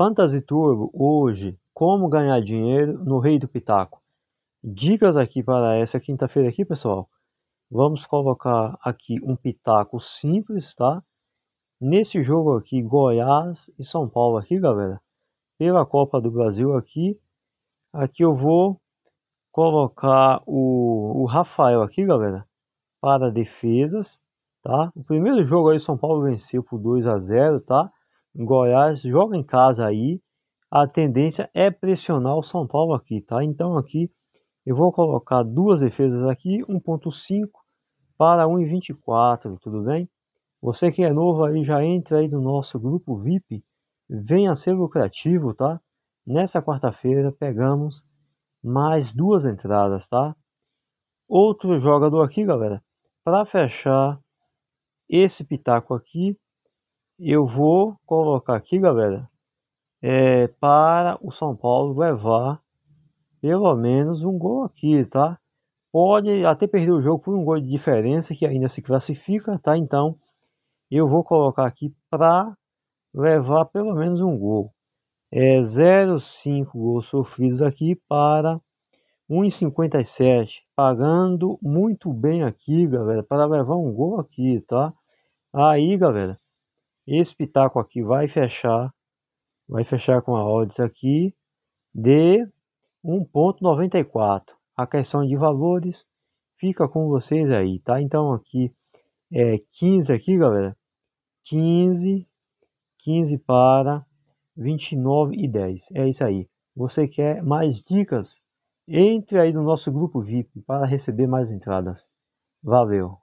Fantasy Turbo hoje, como ganhar dinheiro no Rei do Pitaco. Dicas aqui para essa quinta-feira aqui, pessoal. Vamos colocar aqui um pitaco simples, tá? Nesse jogo aqui, Goiás e São Paulo aqui, galera. Pela Copa do Brasil aqui. Aqui eu vou colocar o, o Rafael aqui, galera. Para defesas, tá? O primeiro jogo aí, São Paulo venceu por 2 a 0, tá? Goiás joga em casa aí. A tendência é pressionar o São Paulo aqui, tá? Então aqui eu vou colocar duas defesas aqui, 1.5 para 1.24, tudo bem? Você que é novo aí, já entra aí no nosso grupo VIP. Venha ser lucrativo, tá? Nessa quarta-feira pegamos mais duas entradas, tá? Outro jogador aqui, galera, para fechar esse pitaco aqui, eu vou colocar aqui, galera, é, para o São Paulo levar pelo menos um gol aqui, tá? Pode até perder o jogo por um gol de diferença que ainda se classifica, tá? Então, eu vou colocar aqui para levar pelo menos um gol. É 0,5 gols sofridos aqui para 1,57, pagando muito bem aqui, galera, para levar um gol aqui, tá? Aí, galera, esse pitaco aqui vai fechar, vai fechar com a odds aqui de 1.94. A questão de valores fica com vocês aí, tá? Então aqui é 15 aqui, galera. 15, 15 para 29 e 10. É isso aí. Você quer mais dicas? Entre aí no nosso grupo VIP para receber mais entradas. Valeu!